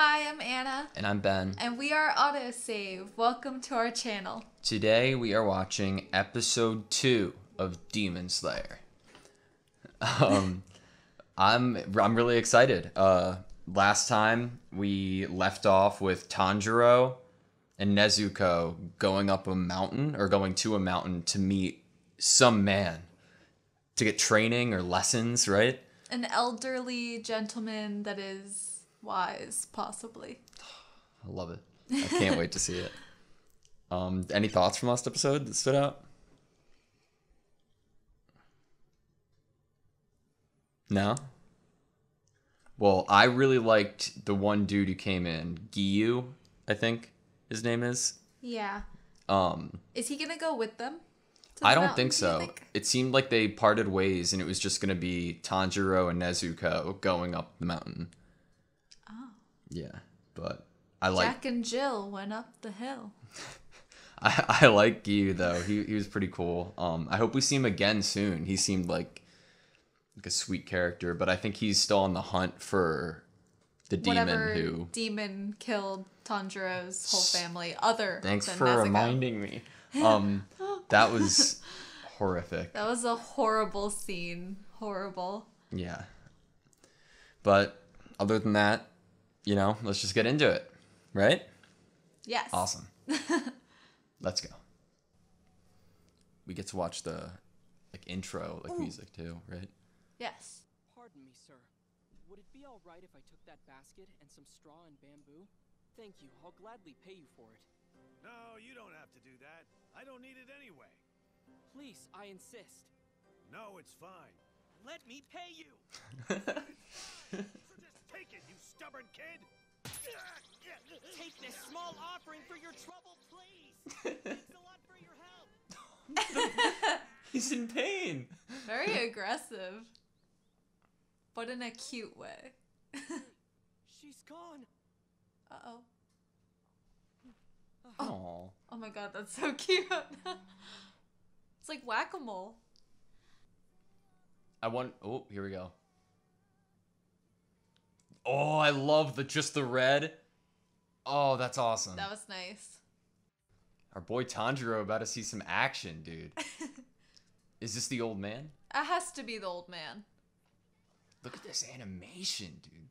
Hi, I'm Anna, And I'm Ben. and we are Autosave. Welcome to our channel. Today we are watching episode two of Demon Slayer. Um, I'm I'm really excited. Uh, last time we left off with Tanjiro and Nezuko going up a mountain or going to a mountain to meet some man to get training or lessons, right? An elderly gentleman that is wise, possibly. I love it. I can't wait to see it. Um, any thoughts from last episode that stood out? No. Well, I really liked the one dude who came in, Giyu, I think his name is. Yeah. Um, Is he gonna go with them? I don't mountain, think do so. think? It seemed like they parted ways, and it was just gonna be Tanjiro and Nezuko going up the mountain. Yeah, but I like Jack and Jill went up the hill. I, I like you though. He he was pretty cool. Um, I hope we see him again soon. He seemed like like a sweet character, but I think he's still on the hunt for the demon Whatever who. demon killed Tanjiro's whole family, other Thanks than for Nezuko. reminding me. Um, that was horrific. That was a horrible scene. Horrible. Yeah. But other than that, you know, let's just get into it, right? Yes. Awesome. Let's go. We get to watch the like intro like music too, right? Yes. Pardon me, sir. Would it be all right if I took that basket and some straw and bamboo? Thank you. I'll gladly pay you for it. No, you don't have to do that. I don't need it anyway. Please, I insist. No, it's fine. Let me pay you. So take it, you stubborn kid. Take this small offering for your trouble, please. Thanks a lot for your help. He's in pain. Very aggressive. But in a cute way. She's gone. Uh oh. Oh. Oh my god, that's so cute. it's like whack a mole. I want. Oh, here we go. Oh, I love the just the red. Oh, that's awesome. That was nice. Our boy Tanjiro about to see some action, dude. Is this the old man? It has to be the old man. Look at this animation, dude.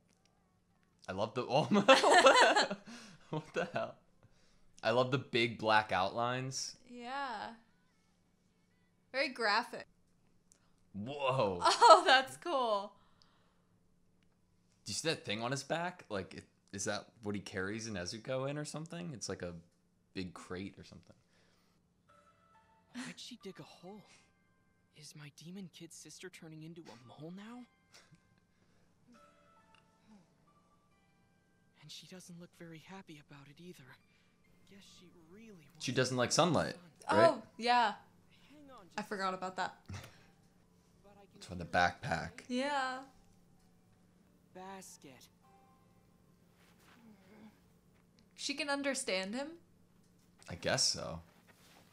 I love the oh my what the hell? I love the big black outlines. Yeah. Very graphic. Whoa! Oh, that's cool. Do you see that thing on his back? Like, it, is that what he carries in Nezuko in or something? It's like a big crate or something. Why'd she dig a hole? Is my demon kid sister turning into a mole now? And she doesn't look very happy about it either. Guess she really wants She doesn't like sunlight, Oh, right? yeah. Hang on I forgot about that. but It's from the backpack. Yeah. Basket. She can understand him. I guess so.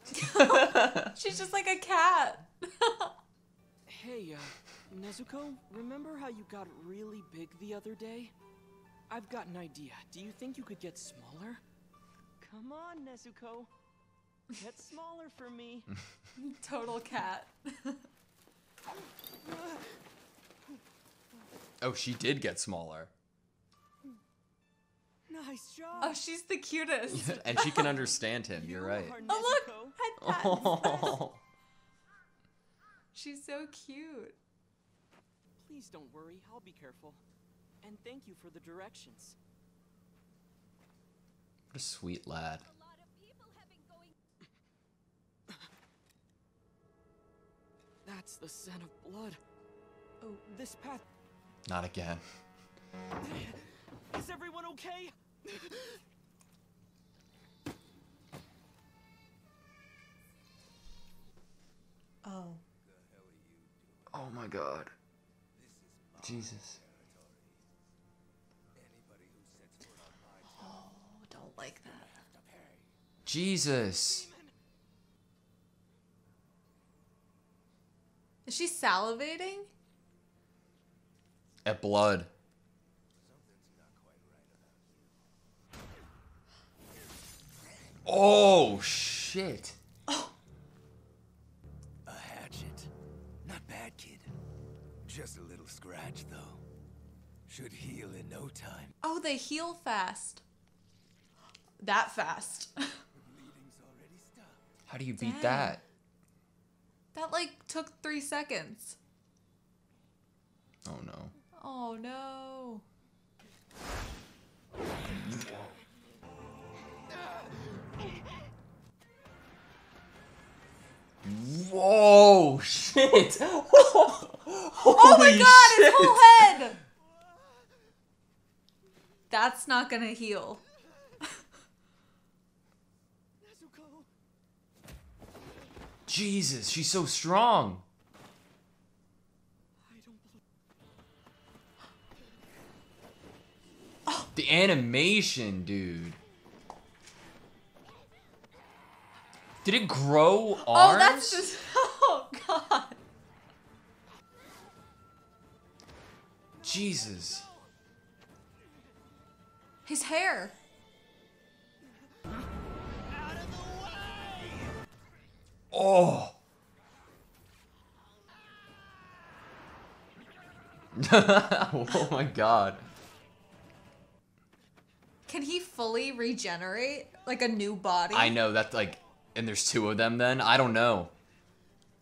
She's just like a cat. Hey, uh, Nezuko, remember how you got really big the other day? I've got an idea. Do you think you could get smaller? Come on, Nezuko. Get smaller for me. Total cat. Oh, she did get smaller. nice job. Oh, she's the cutest. and she can understand him. You You're right. Oh, look! Head. Oh. She's so cute. Please don't worry. I'll be careful. And thank you for the directions. What a sweet lad. A lot of people have been going That's the scent of blood. Oh, this path. Not again. Is everyone okay? Oh. Oh my god. Jesus. Oh, don't like that. Jesus. Is she salivating? At blood. Oh shit. Oh. A hatchet. Not bad, kid. Just a little scratch, though. Should heal in no time. Oh, they heal fast. That fast. Bleeding's already stopped. How do you beat Dang. that? that like took three seconds. Oh no. Oh no. Whoa shit. Oh my god, his whole head! That's not gonna heal. Jesus, she's so strong. I don't believe. The animation, dude. Did it grow arms? Oh, that's just. Oh god. Jesus. His hair. Oh. oh my god. Can he fully regenerate? Like a new body? I know that like and there's two of them then. I don't know.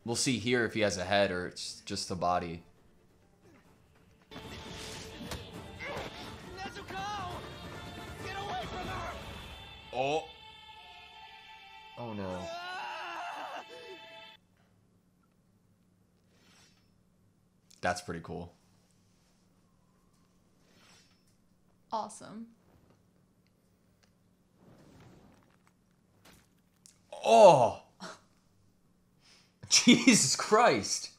We'll see here if he has a head or it's just the body. Get away from her! Oh. Oh no. That's pretty cool. Awesome. Oh. Jesus Christ.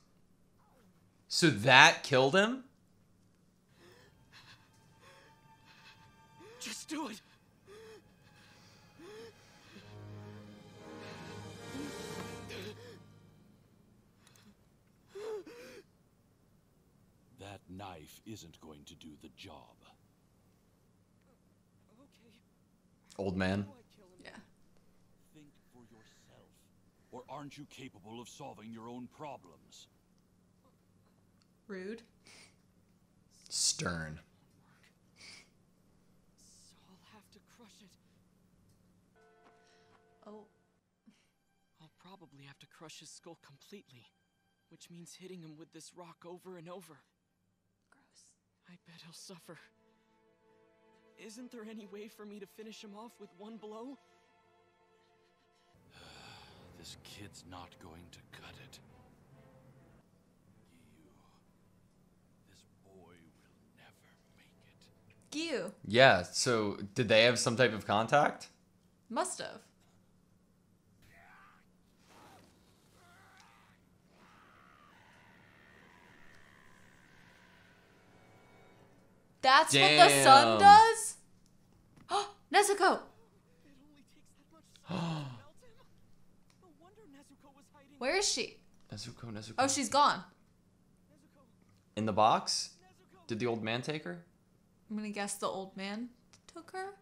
So that killed him? Just do it! That knife isn't going to do the job. Okay. Old man. Why kill him? Yeah. Think for yourself. Or aren't you capable of solving your own problems? Rude. Stern. So I'll have to crush it. Oh. I'll probably have to crush his skull completely, which means hitting him with this rock over and over. Gross. I bet he'll suffer. Isn't there any way for me to finish him off with one blow? This kid's not going to cut it. Giyu, this boy will never make it. Gyu. Yeah, so did they have some type of contact? Must have. That's what the sun Damn. does? Nezuko! It only takes that much strength to melt him. No wonder Nezuko was hiding. Where is she? Nezuko, Nezuko. Oh, she's gone. Nezuko, in the box? Did the old man take her? I'm gonna guess the old man took her.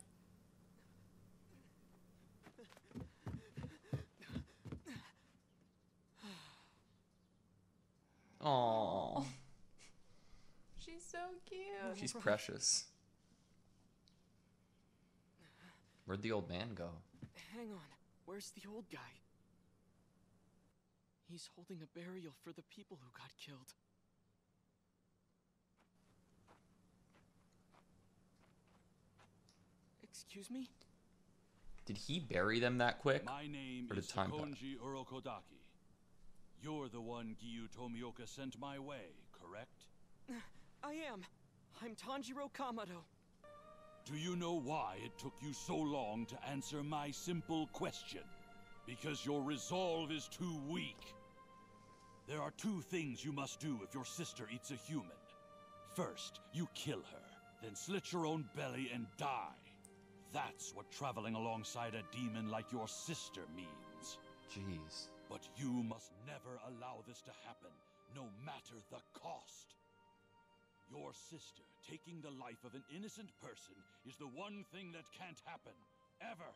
Oh, She's so cute. she's precious. Where'd the old man go? Hang on. Where's the old guy? He's holding a burial for the people who got killed. Excuse me? Did he bury them that quick? My name Or did is time pass? Urokodaki. You're the one Giyu Tomioka sent my way, correct? I am. I'm Tanjiro Kamado. Do you know why it took you so long to answer my simple question? Because your resolve is too weak. There are two things you must do if your sister eats a human. First, you kill her, then slit your own belly and die. That's what traveling alongside a demon like your sister means. Jeez. But you must never allow this to happen, no matter the cost. Your sister taking the life of an innocent person is the one thing that can't happen, ever.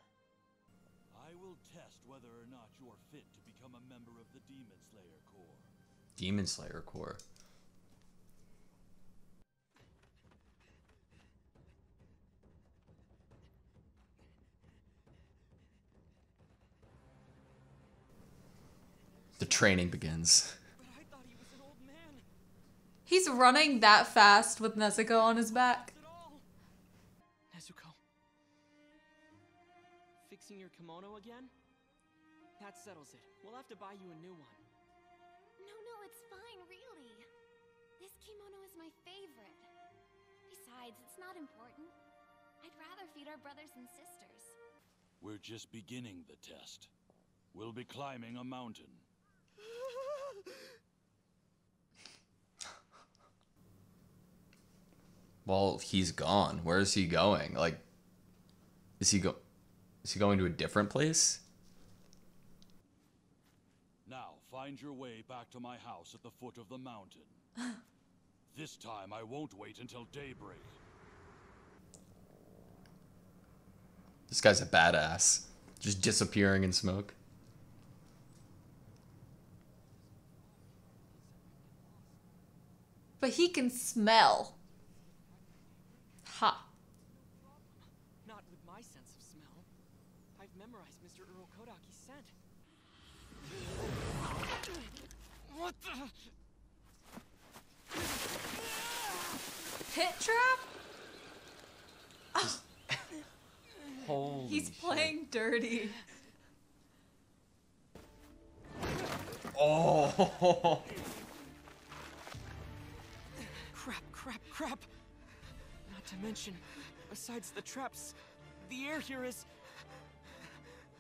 I will test whether or not you're fit to become a member of the Demon Slayer Corps. Demon Slayer Corps. The training begins. But I thought he was an old man. He's running that fast with Nezuko on his back. Nezuko. Fixing your kimono again? That settles it. We'll have to buy you a new one. No, no, it's fine, really. This kimono is my favorite. Besides, it's not important. I'd rather feed our brothers and sisters. We're just beginning the test. We'll be climbing a mountain. Well, he's gone. Where is he going? Like, is he go? Is he going to a different place? Now, find your way back to my house at the foot of the mountain. this time, I won't wait until daybreak. This guy's a badass. Just disappearing in smoke. But he can smell. Ha. Not with my sense of smell. I've memorized Mr. Urokodaki's scent. What the? Pit trap? Holy He's playing dirty. Oh. Crap, crap, crap. Not to mention, besides the traps, the air here is.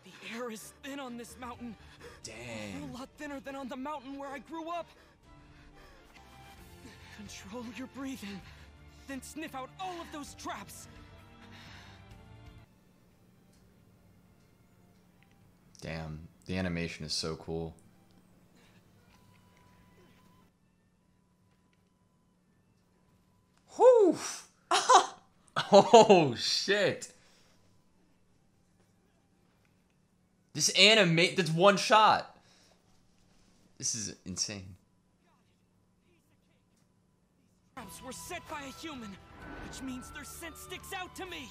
The air is thin on this mountain. Damn. A Dang. whole lot thinner than on the mountain where I grew up. Control your breathing, then sniff out all of those traps. Damn. The animation is so cool. Whew. oh shit. This animate that's one shot. This is insane. Traps were set by a human, which means their scent sticks out to me.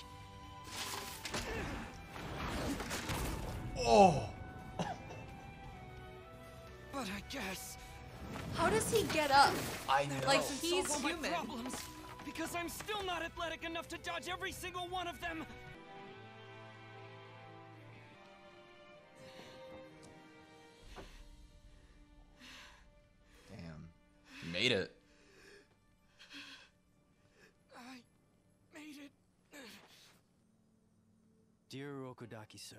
Oh. But I guess How does he get up? I know. Like he's solve human. my problems because I'm still not athletic enough to dodge every single one of them. Made it. I made it. Dear Urokodaki, sir,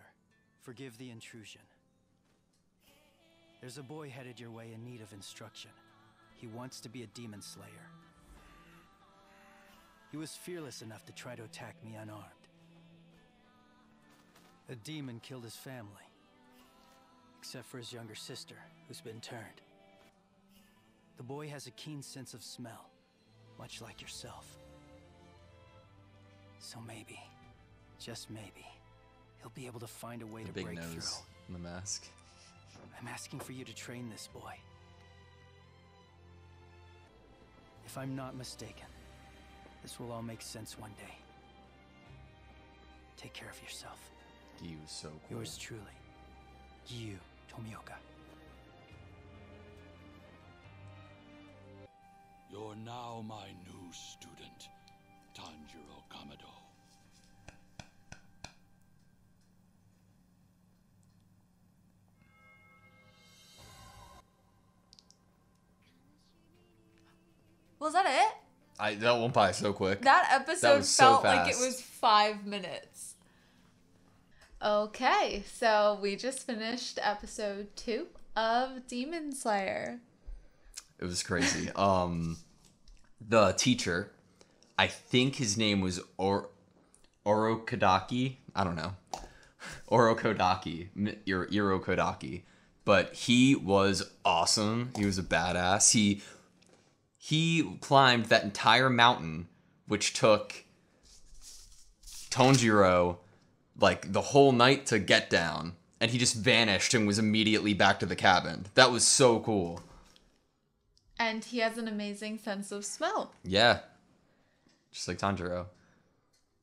forgive the intrusion. There's a boy headed your way in need of instruction. He wants to be a demon slayer. He was fearless enough to try to attack me unarmed. A demon killed his family, except for his younger sister, who's been turned. The boy has a keen sense of smell, much like yourself. So maybe, just maybe, he'll be able to find a way The to big break nose through. the mask. I'm asking for you to train this boy. If I'm not mistaken, this will all make sense one day. Take care of yourself. Was so cool. Yours truly, Giyu Tomioka. You're now my new student, Tanjiro Kamado. Was that it? I that went by so quick. That episode was so felt like it was five minutes. Okay, so we just finished episode two of Demon Slayer. It was crazy. um, the teacher, I think his name was or Orokodaki. I don't know. Orokodaki, Irokodaki, but he was awesome. He was a badass. He he climbed that entire mountain, which took Tanjiro like the whole night to get down, and he just vanished and was immediately back to the cabin. That was so cool. And he has an amazing sense of smell. Yeah. Just like Tanjiro.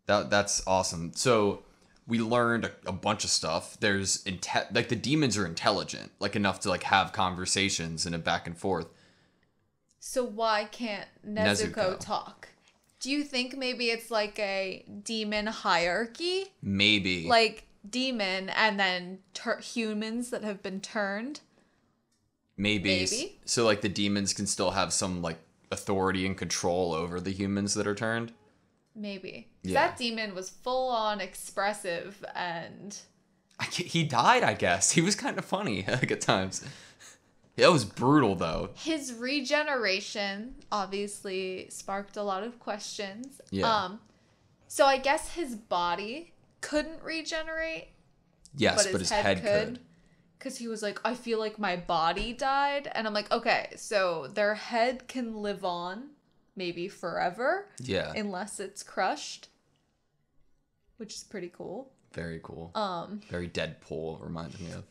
That that's awesome. So we learned a, a bunch of stuff. There's inte- like the demons are intelligent, like enough to like have conversations and a back and forth. So why can't Nezuko, Nezuko. talk? Do you think maybe it's like a demon hierarchy? Maybe. Like demon and then tur- humans that have been turned? Maybe. maybe. So like the demons can still have some like authority and control over the humans that are turned. Maybe. Yeah. That demon was full on expressive and I he died, I guess. He was kind of funny like at times. That was brutal though. his regeneration obviously sparked a lot of questions. Yeah. Um so I guess his body couldn't regenerate, Yes, but his, head, could. could. Cuz he was like I feel like my body died and I'm like okay, so their head can live on maybe forever Yeah. unless it's crushed. Which is pretty cool. Very cool. Um Very Deadpool reminds me of.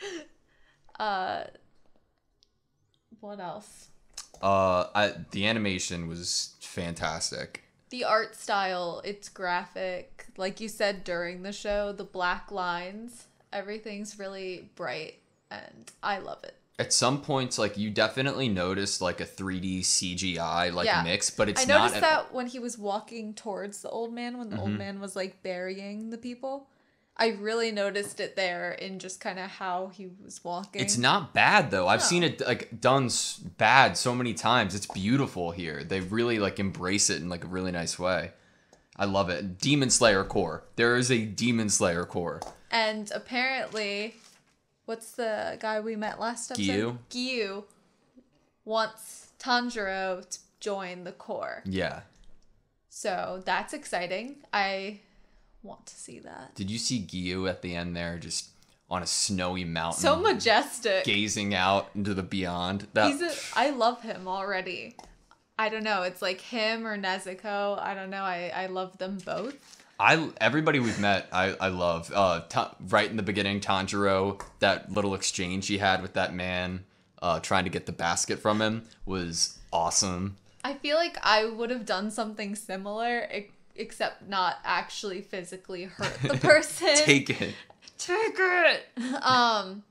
uh what else? Uh, I, the animation was fantastic. the art style it's graphic like you said during the show the black lines everything's really bright and i love it At some points, like you definitely noticed like a 3D CGI like Yeah. mix, but it's i not. noticed at- that when he was walking towards the old man when the Mm-hmm. old man was like burying the people i really noticed it there in just kind of how he was walking It's not bad though. I've seen it like done s- bad so many times. It's beautiful here. They really like embrace it in like a really nice way. I love it. Demon Slayer Corps. There is a Demon Slayer Corps. And apparently what's the guy we met last episode Gyu? Gyu wants tanjiro to join the Corps Yeah. So that's exciting. I want to see that. Did you see Gyu at the end there, just on a snowy mountain, So majestic. gazing out into the beyond? That He's a, I love him already. I don't know. It's like him or Nezuko. I don't know. I, I love them both. I everybody we've met, I I love. Uh, Ta- right in the beginning, Tanjiro, that little exchange he had with that man, uh, trying to get the basket from him was awesome. I feel like I would have done something similar, except not actually physically hurt the person. Take it. Take it. Um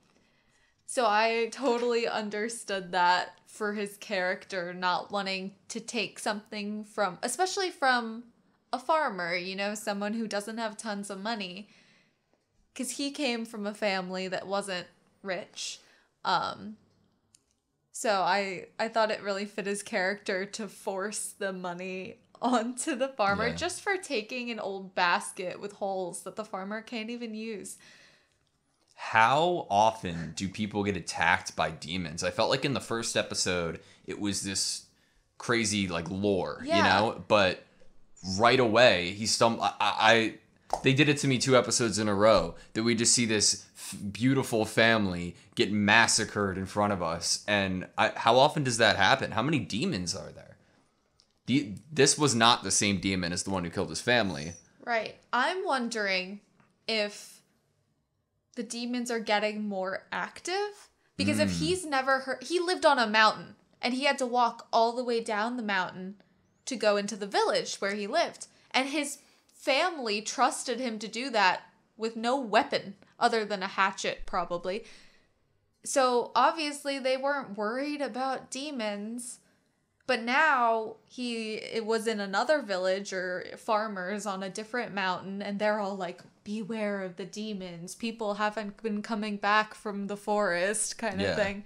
so I totally understood that for his character not wanting to take something from especially from a farmer, you know, someone who doesn't have tons of money cuz he came from a family that wasn't rich. Um so I I thought it really fit his character to force the money onto the farmer Yeah. just for taking an old basket with holes that the farmer can't even use. How often do people get attacked by demons? I felt like in the first episode it was this crazy like lore, you know, but right away he stum I, I I- they did it to me two episodes in a row that we just see this f- beautiful family get massacred in front of us. And I, how often does that happen? How many demons are there? The, this was not the same demon as the one who killed his family. Right. I'm wondering if the demons are getting more active because if hmm. he's never heard he lived on a mountain and he had to walk all the way down the mountain to go into the village where he lived and his family trusted him to do that with no weapon other than a hatchet probably. So obviously they weren't worried about demons. But now he it was in another village or farmers on a different mountain and they're all like beware of the demons. People haven't been coming back from the forest kind of Yeah. thing.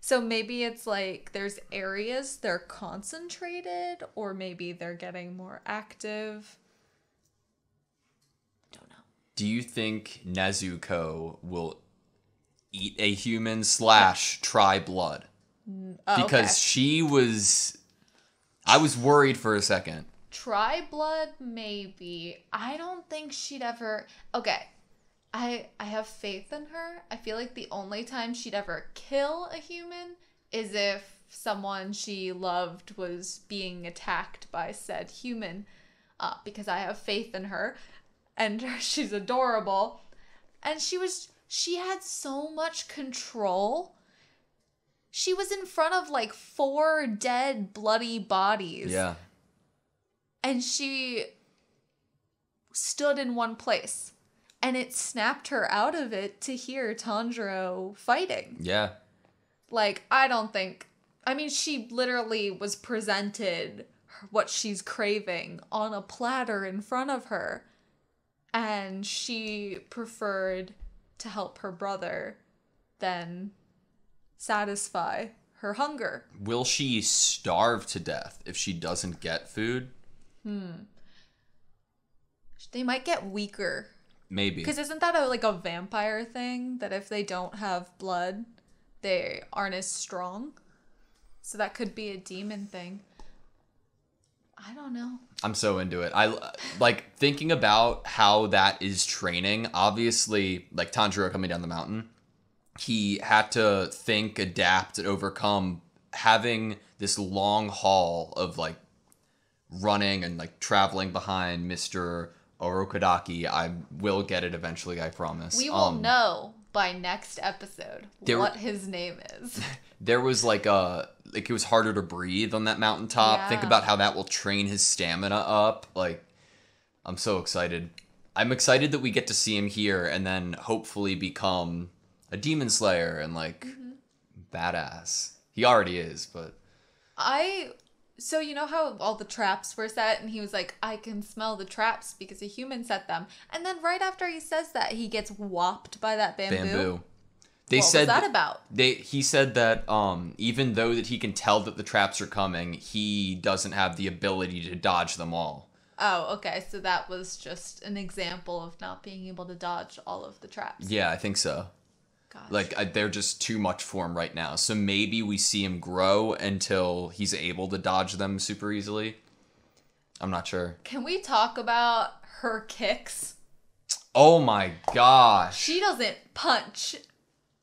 So maybe it's like there's areas they're concentrated or maybe they're getting more active. Don't know. Do you think Nezuko will eat a human slash try blood? Mm, oh, Because okay. she was. I was worried for a second. Try blood, maybe. I don't think she'd ever. Okay, I I have faith in her. I feel like the only time she'd ever kill a human is if someone she loved was being attacked by said human. Uh, because I have faith in her. and she's adorable. And she was she had so much control. She was in front of like four dead bloody bodies Yeah. and she stood in one place and it snapped her out of it to hear Tanjiro fighting. Yeah. Like, I don't think. I mean, she literally was presented what she's craving on a platter in front of her, and she preferred to help her brother than satisfy her hunger. Will she starve to death if she doesn't get food? Hmm. They might get weaker. Maybe. Because isn't that a, like a vampire thing? That if they don't have blood, they aren't as strong? So that could be a demon thing. I don't know. I'm so into it. I like thinking about how that is training. Obviously, like Tanjiro coming down the mountain, he had to think, adapt, and overcome having this long haul of like running and like traveling behind Mr. Orokodaki. I will get it eventually, I promise. We will Um, know by next episode there- what his name is. there was like a like it was harder to breathe on that mountaintop. Think about how that will train his stamina up. Like I'm so excited. I'm excited that we get to see him here and then hopefully become a demon slayer and like Mm-hmm. badass. He already is, but I so you know how all the traps were set and he was like I can smell the traps because a human set them. And then right after he says that he gets whopped by that bamboo. bamboo. They What said was that about? They he said that um even though that he can tell that the traps are coming, he doesn't have the ability to dodge them all. Oh, okay. So that was just an example of not being able to dodge all of the traps. Yeah, I think so. Gosh. Like I, they're just too much for him right now. So maybe we see him grow until he's able to dodge them super easily. I'm not sure. Can we talk about her kicks? Oh my gosh. She doesn't punch.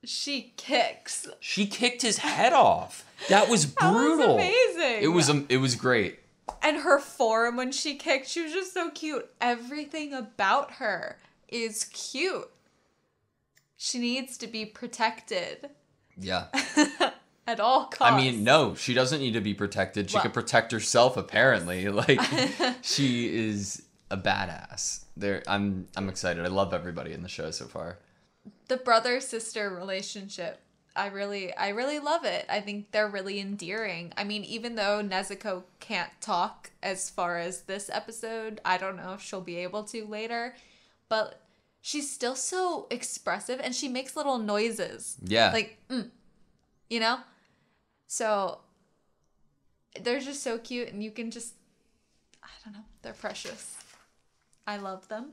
She kicks. She kicked his head off. That was That was brutal. amazing. It was um, it was great. And her form when she kicked, she was just so cute. Everything about her is cute. She needs to be protected Yeah. at all costs. I mean, no, she doesn't need to be protected. She Well- can protect herself apparently. Like she is a badass. There I'm I'm excited. I love everybody in the show so far. the brother sister relationship i really i really love it i think they're really endearing i mean even though nezuko can't talk as far as this episode i don't know if she'll be able to later but she's still so expressive and she makes little noises Yeah. like mm, you know so they're just so cute and you can just i don't know they're precious i love them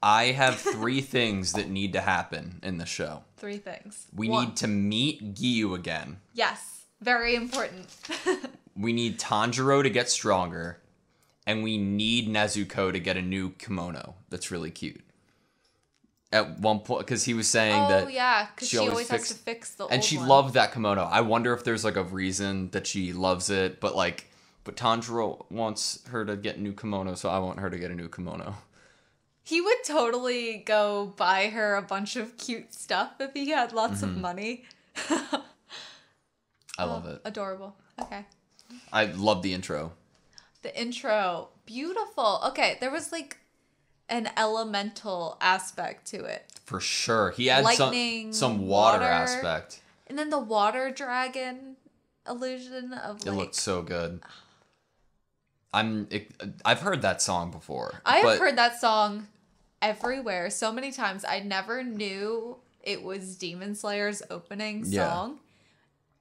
I have three things that need to happen in the show. three things We One. need to meet Giyu again. yes very important We need Tanjiro to get stronger, and we need Nezuko to get a new kimono that's really cute. At one point, because he was saying Oh that yeah, because she she, always always fixed- has to fix the and she one. loved that kimono. I wonder if there's like a reason that she loves it, but like, but Tanjiro wants her to get new kimono, so I want her to get a new kimono. He would totally go buy her a bunch of cute stuff if he had lots Mm-hmm. of money. I love it. Adorable. Okay. I love the intro. The intro, beautiful. Okay, there was like an elemental aspect to it. For sure. He had Lightning, some some water, water. aspect. And then the water dragon illusion of It like looked so good. I'm it, I've heard that song before. I have heard that song everywhere so many times. I never knew it was Demon Slayer's opening Yeah. song.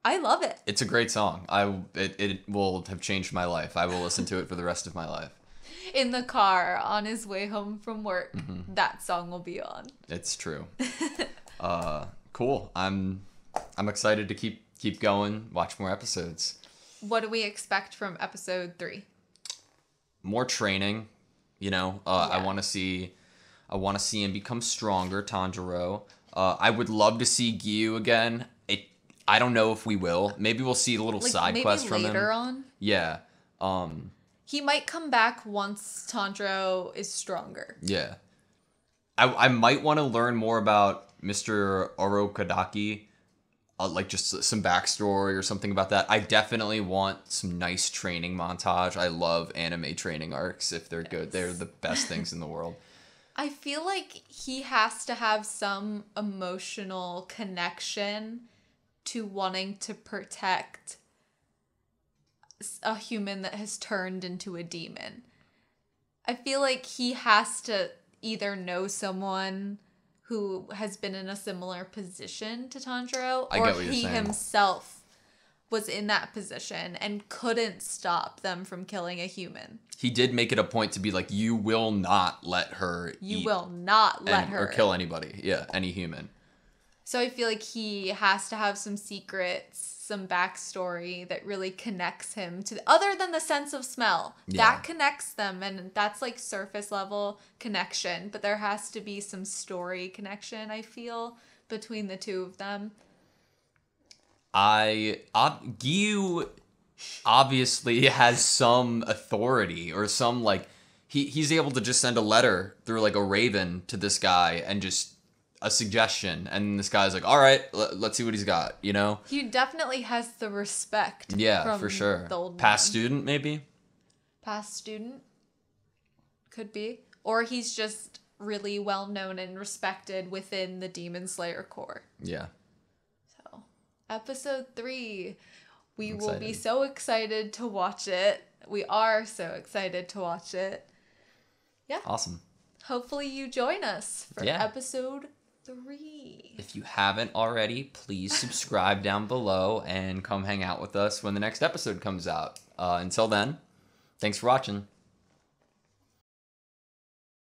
I love it. It's a great song. I it, it will have changed my life. I will listen to it for the rest of my life. In the car on his way home from work, Mm-hmm. that song will be on. It's true. uh cool. I'm I'm excited to keep keep going, watch more episodes. What do we expect from episode three? More training, you know. Uh I want to see I want to see him become stronger, Tanjiro. Uh I would love to see Gyu again. It I don't know if we will. Maybe we'll see a little Like side maybe quest from later him. on. Yeah. Um He might come back once Tanjiro is stronger. Yeah. I, I might want to learn more about Mr. Orokadaki, uh, like just some backstory or something about that. I definitely want some nice training montage. I love anime training arcs if they're good. They're the best things in the world. I feel like he has to have some emotional connection to wanting to protect a human that has turned into a demon. I feel like he has to either know someone who has been in a similar position to Tanjiro or get what you're he saying. himself was in that position and couldn't stop them from killing a human. He did make it a point to be like, you will not let her You will not let and- her or kill anybody. Yeah, any human. So I feel like he has to have some secrets, some backstory that really connects him to other than the sense of smell. Yeah. That connects them and that's like surface level connection, but there has to be some story connection, I feel, between the two of them. I ob- Gyu obviously has some authority or some like he he's able to just send a letter through like a raven to this guy and just a suggestion and this guy's like all right l- let's see what he's got you know? He definitely has the respect. yeah from for sure. The old past man. student maybe? Past student? Could be. Or he's just really well known and respected within the demon slayer corps yeah. So episode three. We will be so excited to watch it. We are so excited to watch it. Yeah. awesome. Hopefully you join us for Yeah. episode three. If you haven't already please subscribe down below and come hang out with us when the next episode comes out. Uh, until then thanks for watching